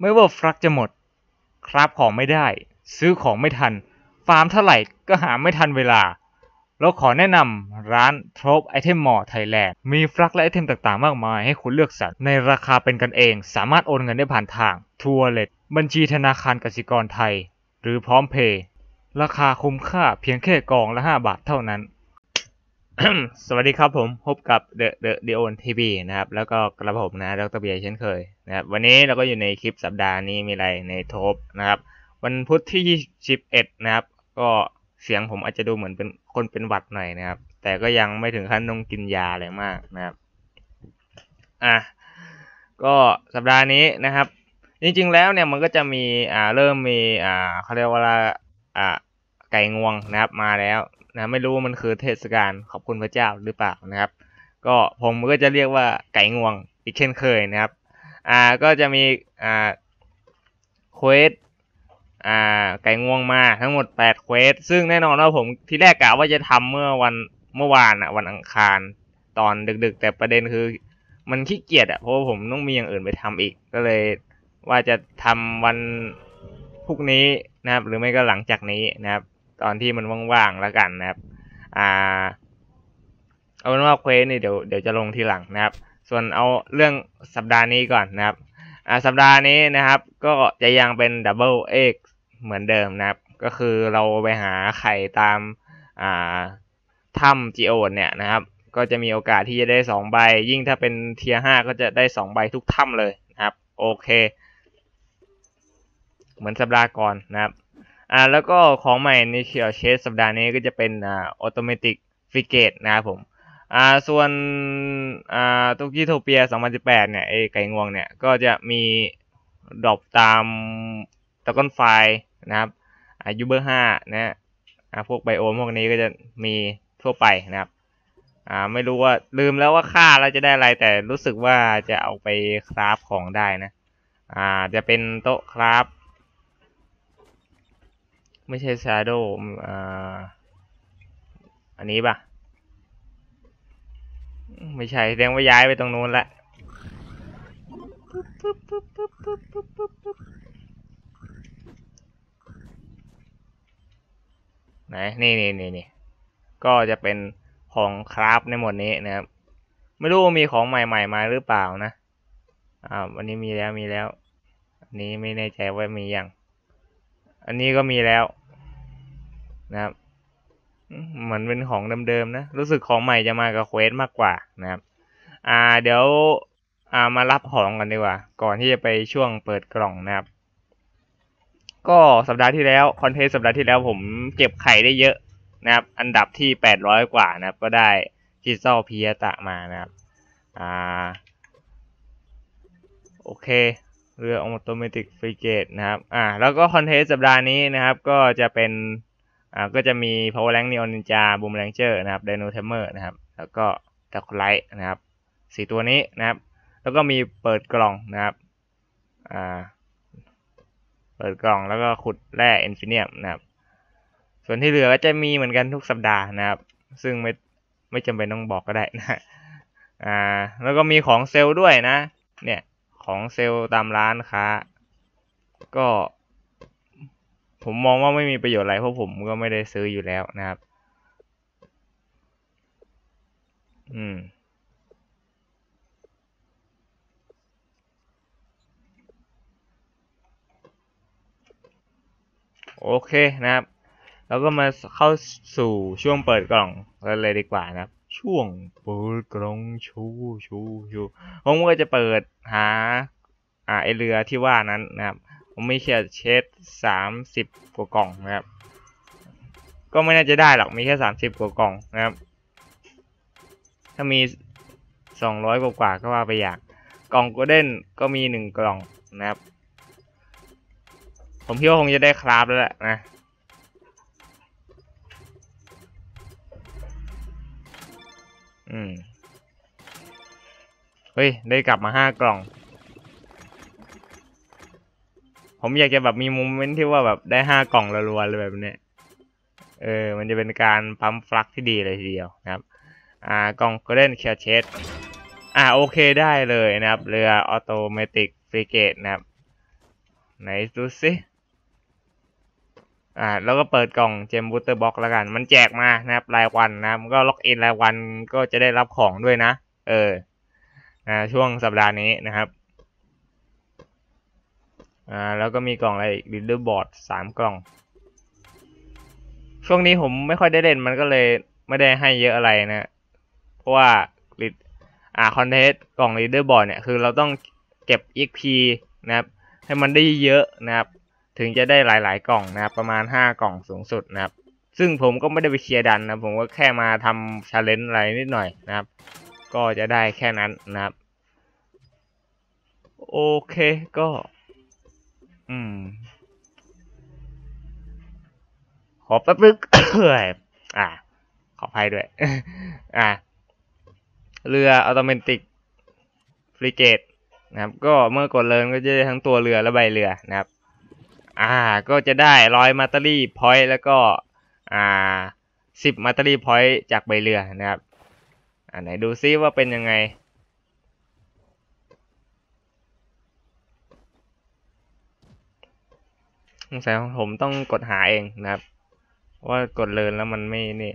ไม่ว่า flux จะหมด craft ของไม่ได้ ซื้อของไม่ทัน ฟาร์มเท่าไหร่ก็หาไม่ทันเวลา เราขอแนะนำร้านทร p ไอเทมมอไทยแลนด์มีฟลักและไอเทมต่างๆ มากมายให้คุณเลือกสรรในราคาเป็นกันเอง สามารถโอนเงินได้ผ่านทาง True Wallet บัญชีธนาคารกสิกรไทย หรือพร้อมเพย์ราคาคุ้มค่าเพียงแค่กองละ 5 บาทเท่านั้น สวัสดีครับผมพบกับ The The The On TV นะครับ แล้วก็กระผมนะดรเบียร์เช่นเคยนะครับ วันนี้เราก็อยู่ในคลิปสัปดาห์นี้มีอะไรในทบนะครับ วันพุธที่ 21 นะครับ ก็เสียงผมอาจจะดูเหมือนเป็นคนเป็นหวัดหน่อยนะครับ แต่ก็ยังไม่ถึงขั้นต้องกินยาอะไรมากนะครับ อะก็สัปดาห์นี้นะครับ จริงๆแล้วเนี่ยมันก็จะมีอ่าเริ่มมีอ่าเขาเรียกว่าอ่าไก่งวงนะครับมาแล้ว นะไม่รู้ว่ามันคือเทศกาลขอบคุณพระเจ้าหรือเปล่านะครับ ก็ผมก็จะเรียกว่าไก่งวงอีกเช่นเคยนะครับอ่าก็จะมีอ่าเควสอ่าไก่งวงมาทั้งหมด8เควสซึ่งแน่นอนว่าผมที่แรกกะว่าจะทำเมื่อวันเมื่อวานอะวันอังคารตอนดึกๆ แต่ประเด็นคือมันขี้เกียจอะเพราะว่าผมต้องมีอย่างอื่นไปทำอีก ก็เลยว่าจะทำวันพรุ่งนี้นะครับ หรือไม่ก็หลังจากนี้นะครับ ตอนที่มันว่างๆแล้วกันนะครับ อ่า เอาเป็นว่า quest นี่เดี๋ยวเดี๋ยวจะลงทีหลังนะครับ ส่วนเอาเรื่องสัปดาห์นี้ก่อนนะครับ อ่าสัปดาห์นี้นะครับ ก็จะยังเป็น double egg เหมือนเดิมนะครับ ก็คือเราไปหาไข่ตาม อ่าถ้ำ Geode เนี่ยนะครับ ก็จะมีโอกาสที่จะได้สองใบ ยิ่งถ้าเป็น tier ห้าก็จะได้สองใบทุกถ้ำเลยนะครับ โอเค เหมือนสัปดาห์ก่อนนะครับ อ่าแล้วก็ของใหม่ในเชียร์เชสสัปดาห์นี้ก็จะเป็นอ่าออโตเมติกฟิเกตนะครับผมอ่าส่วนอ่าตุกี้โทเปีย 2018 เนี่ยไอไก่งวงเนี่ยก็จะมีดรอปตามตะก้อนไฟนะครับอายูเบอร์ห้านะอ่าพวกไบโอมพวกนี้ก็จะมีทั่วไปนะครับอ่าไม่รู้ว่าลืมแล้วว่าค่าแล้วจะได้อะไรแต่รู้สึกว่าจะเอาไปคราฟของได้นะอ่าจะเป็นโต๊ะคราฟ ไม่ใช่ชาโดอ่าอันนี้ปะไม่ใช่แสดงว่าย้ายไปตรงนู้นละไหนนี่นี่นี่นี่ก็จะเป็นของคราฟในหมดนี้นะครับ ไม่รู้มีของใหม่ๆมาหรือเปล่านะอ่าวันนี้มีแล้วมีแล้ว อันนี้ไม่แน่ใจว่ามีอยัง อันนี้ก็มีแล้วนะครับเหมือนเป็นของเดิมๆนะ รู้สึกของใหม่จะมากับเควสมากกว่านะครับ อ่าเดี๋ยวอ่ามารับของกันดีกว่า ก่อนที่จะไปช่วงเปิดกล่องนะครับ ก็สัปดาห์ที่แล้วคอนเทนต์สัปดาห์ที่แล้วผมเก็บไข่ได้เยอะนะครับ อันดับที่แปดร้อยกว่านะครับ ก็ได้จิซอลพียตะมานะครับ อ่า โอเค เรือออโตเมติกฟริเกตนะครับอ่าแล้วก็คอนเทนต์สัปดาห์นี้นะครับ ก็จะเป็นอ่าก็จะมี power rank neon ninja boom ranger นะครับ dino tamer นะครับ แล้วก็ dark light นะครับสี่ตัวนี้นะครับ แล้วก็มีเปิดกล่องนะครับอ่าเปิดกล่องแล้วก็ขุดแร่อินฟิเนียมนะครับ ส่วนที่เหลือก็จะมีเหมือนกันทุกสัปดาห์นะครับ ซึ่งไม่ไม่จำเป็นต้องบอกก็ได้นะอ่าแล้วก็มีของเซลล์ด้วยนะ เนี่ย ของเซลล์ตามร้านค้า ก็ ผมมองว่าไม่มีประโยชน์อะไรเพราะผมก็ไม่ได้ซื้ออยู่แล้วนะครับ อืมโอเคนะครับ แล้วก็มาเข้าสู่ช่วงเปิดกล่องกันเลยดีกว่านะครับ ช่วงเปิดกล่องชูชูชูผมก็จะเปิดหา อ่าไอเรือที่ว่านั้นนะครับ ผมมีแค่เชสสามสิบกว่ากล่องนะครับ ก็ไม่น่าจะได้หรอกมีแค่สามสิบกว่ากล่องนะครับ ถ้ามีสองร้อยกว่าก็ว่าไปอยางกล่องโกลเด้นก็มีหนึ่งกล่องนะครับ ผมคิดว่าคงจะได้คราฟแล้วแหละนะ อืม เฮ้ย ได้กลับมาห้ากล่อง ผมอยากจะแบบมีโมเมนต์ที่ว่าแบบได้ห้ากล่องรัวๆเลยแบบเนี้ย เออ มันจะเป็นการปั๊มฟลักที่ดีเลยทีเดียวนะครับ อ่ากล่องก็เล่นแคชเชสอ่าโอเคได้เลยนะครับ เรือ Automatic Frigate นะครับ ไหนดูสิ อ่าแล้วก็เปิดกล่อง Gem Booster Box แล้วกัน มันแจกมานะครับรายวันนะมันก็ login รายวันก็จะได้รับของด้วยนะ เออนะช่วงสัปดาห์นี้นะครับอ่าแล้วก็มีกล่องอะไรอีก leaderboard สามกล่อง ช่วงนี้ผมไม่ค่อยได้เล่นมันก็เลยไม่ได้ให้เยอะอะไรนะ เพราะว่าลิดอ่า contest กล่อง leaderboard เนี่ยคือเราต้องเก็บ XP นะครับให้มันได้เยอะนะครับ ถึงจะได้หลาย ๆ กล่องนะครับ ประมาณ 5 กล่องสูงสุดนะครับ ซึ่งผมก็ไม่ได้ไป clear ดันนะผมก็แค่มาทำ challenge อะไรนิดหน่อยนะครับ ก็จะได้แค่นั้นนะครับ โอเคก็ อืม ขอแป๊บนึงอ่า ขออภัยด้วย อ่า เรือ Automatic Frigate นะครับ ก็เมื่อกด learn ก็จะได้ทั้งตัวเรือและใบเรือนะครับ อ่าก็จะได้ร้อย mastery point แล้วก็อ่าสิบ mastery point จากใบเรือนะครับอ่าไหนดูซิว่าเป็นยังไงสงสัยผมต้องกดหาเองนะครับ ว่ากดเลินแล้วมันไม่นี่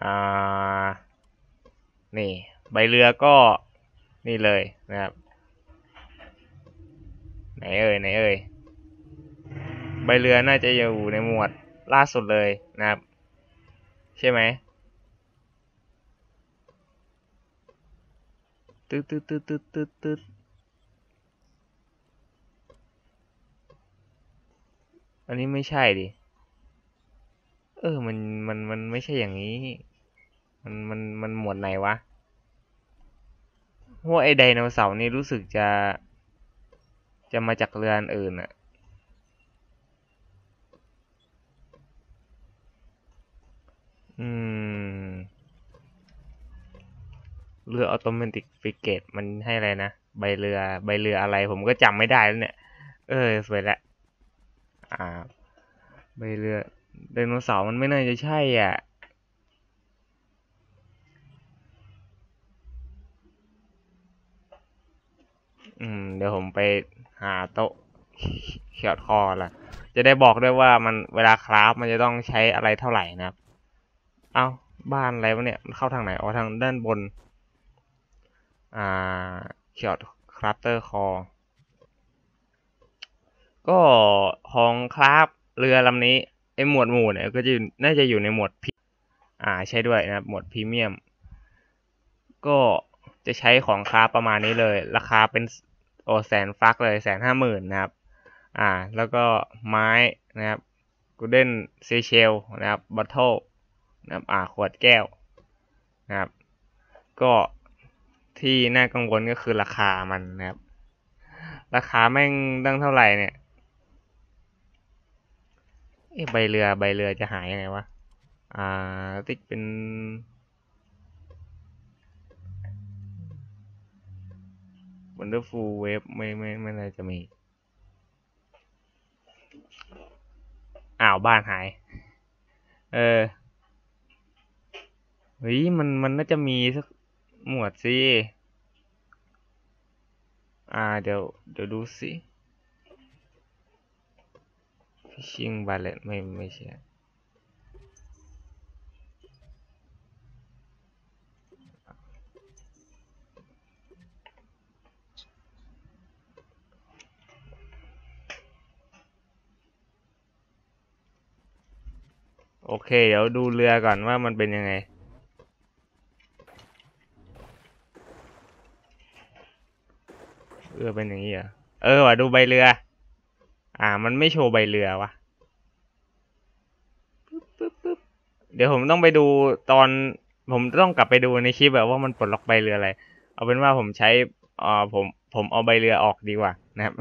อ่านี่ ใบเรือก็นี่เลยนะครับ ไหนเอ่ยไหนเอ่ยใบเรือน่าจะอยู่ในหมวดล่าสุดเลยนะครับ ใช่ไหมตึ๊ดตึ๊ดตึ๊ดตึ๊ดตึ๊ดตึ๊ดอันนี้ไม่ใช่ดิ เออ มัน มัน มันไม่ใช่อย่างนี้ มัน มัน มันหมวดไหนวะพว่าไอไดโนเสาร์นี่รู้สึกจะ จะมาจากเรืออันอื่นอะอืม เรือ Automatic Frigate มันให้อะไรนะ ใบเรือ ใบเรืออะไร ผมก็จำไม่ได้แล้วเนี่ย เออ สวยละ อ่า ใบเรือไดโนเสาร์มันไม่น่าจะใช่อะอืม เดี๋ยวผมไป หาโต๊ะเขียดคอละจะได้บอกด้วยว่ามันเวลาคราฟมันจะต้องใช้อะไรเท่าไหร่นะครับ เอาบ้านอะไรวะเนี่ยมันเข้าทางไหนอ๋อทางด้านบน อ่าเขียดคราฟเตอร์คอ ก็ของคราฟเรือลำนี้ไอหมวดหมู่เนี่ยก็จะน่าจะอยู่ในหมวดพีอ่าใช่ด้วยนะครับ หมวดพรีเมียม ก็จะใช้ของคราฟประมาณนี้เลย ราคาเป็น อแสนฟักเลยแสนห้าหมื่นนะครับ อ่า แล้วก็ไม้นะครับกูเด้นเซเชลนะครับบัตเทิลนะครับอ่าขวดแก้วนะครับ ก็ที่น่ากังวลก็คือราคามันนะครับ ราคาแม่งตั้งเท่าไหร่เนี่ยเอ๊ะใบเรือใบเรือจะหายยังไงวะ อ่า ติ๊กเป็น Wonderful Wave ไม่ไม่ไม่น่าจะมี อ้าว บ้านหาย เออเฮ้ยมันมันน่าจะมีสักหมวดสิ อ่าเดี๋ยวเดี๋ยวดูสิ Fishing Ballet ไม่ไม่ใช่ โอเค เดี๋ยวดูเรือก่อนว่ามันเป็นยังไง เรือเป็นอย่างนี้เหรอ เออว่ะดูใบเรือ อ่า มันไม่โชว์ใบเรือวะปึ๊บปึ๊บปึ๊บเดี๋ยวผมต้องไปดูตอน ผมต้องกลับไปดูในคลิปแบบว่ามันปลดล็อกใบเรืออะไร เอาเป็นว่าผมใช้อ่าผมผมเอาใบเรือออกดีกว่านะครับ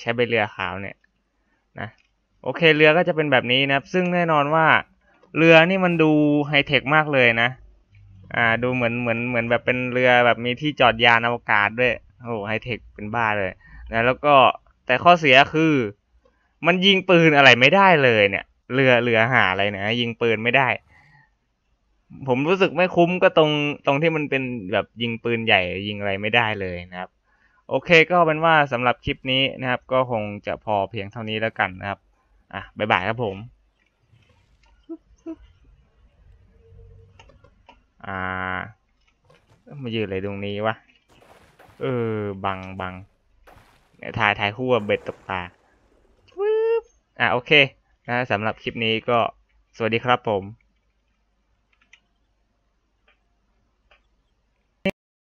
ใช้ใบเรือขาวเนี่ย นะ โอเคเรือก็จะเป็นแบบนี้นะครับ ซึ่งแน่นอนว่าเรือนี่มันดูไฮเทคมากเลยนะ อ่า ดูเหมือนเหมือนเหมือนแบบเป็นเรือแบบมีที่จอดยานอวกาศด้วย โอ้ไฮเทคเป็นบ้าเลยนะแล้วก็แต่ข้อเสียคือ มันยิงปืนอะไรไม่ได้เลยเนี่ย เรือเรือหาอะไรเนี่ยยิงปืนไม่ได้ ผมรู้สึกไม่คุ้มก็ตรงตรงที่มันเป็นแบบยิงปืนใหญ่ยิงอะไรไม่ได้เลยนะครับ โอเคก็เป็นว่าสำหรับคลิปนี้นะครับ ก็คงจะพอเพียงเท่านี้แล้วกันนะครับ อะบ๊ายบายครับผมอ่ามายืนอะไรตรงนี้วะ เออ บังบังเนี่ยถ่ายถ่ายคู่กับเบ็ดตกปลาอะโอเคนะสำหรับคลิปนี้ก็สวัสดีครับผม